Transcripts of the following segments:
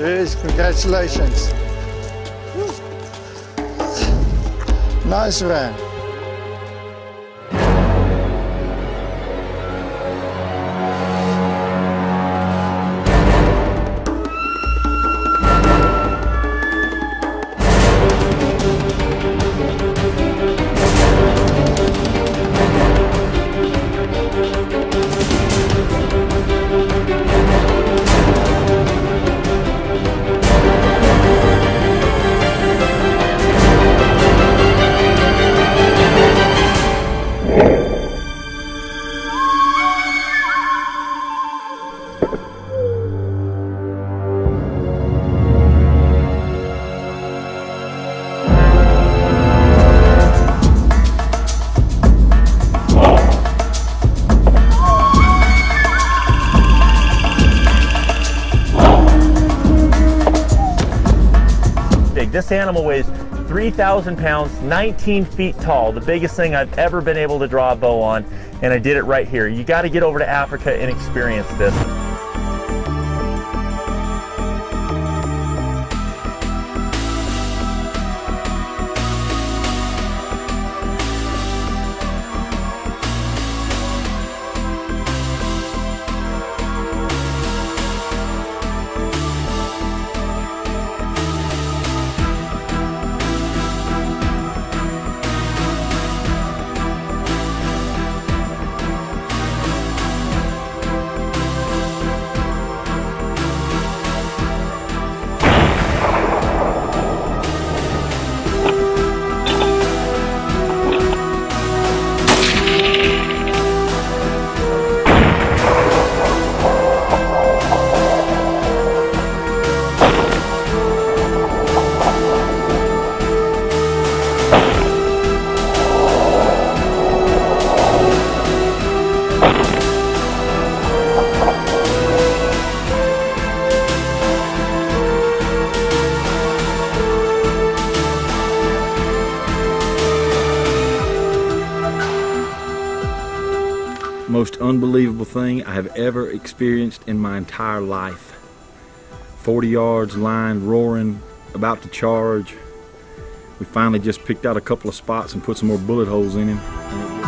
There is. Congratulations. Nice one. This animal weighs 3,000 pounds, 19 feet tall, the biggest thing I've ever been able to draw a bow on, and I did it right here. You got to get over to Africa and experience this. Unbelievable thing I have ever experienced in my entire life. 40 yards line, roaring, about to charge. We finally just picked out a couple of spots and put some more bullet holes in him.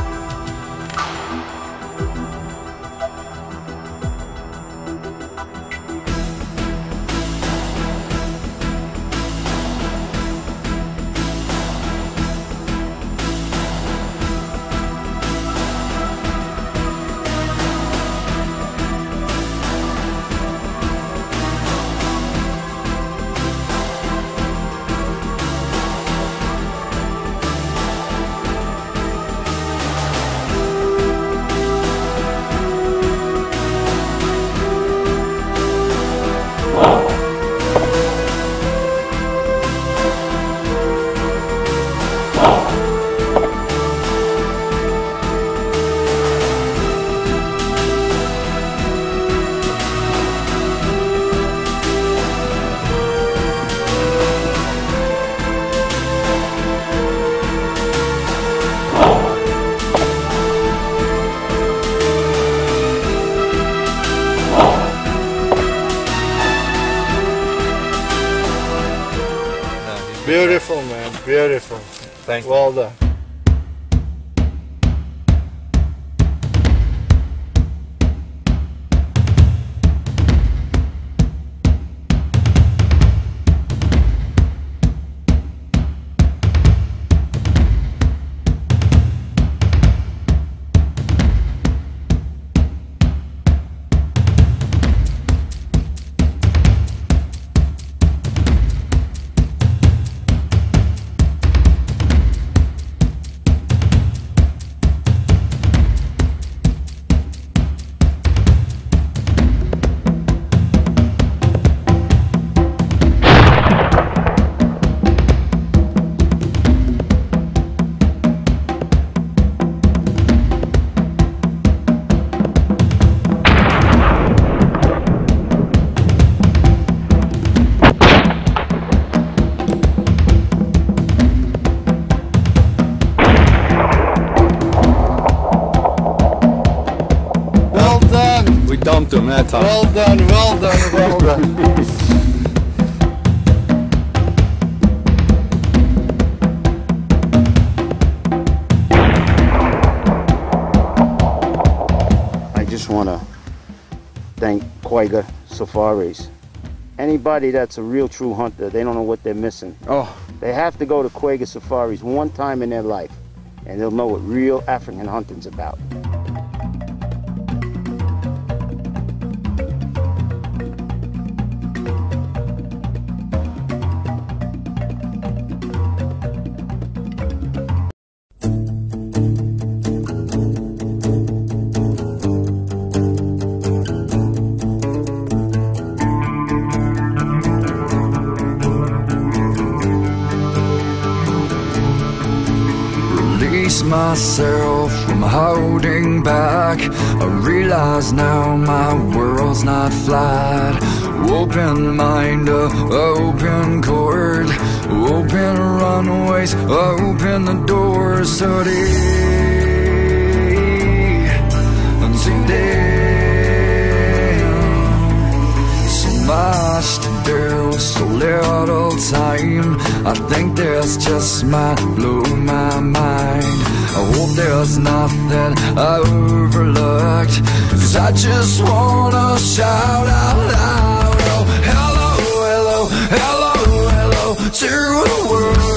Beautiful, man. Beautiful. Thank Well done. to him that time. Well done, well done, well done. I just want to thank Quagga Safaris. Anybody that's a real true hunter, they don't know what they're missing. Oh, They have to go to Quagga Safaris one time in their life, and they'll know what real African hunting's about. Myself from holding back. I realize now my world's not flat. Open mind, uh, open court, open runways, open the doors today. Today, so I think this just might blow my mind. I hope there's nothing I overlooked. Cause I just wanna shout out loud. Oh, hello, hello, hello, hello to the world.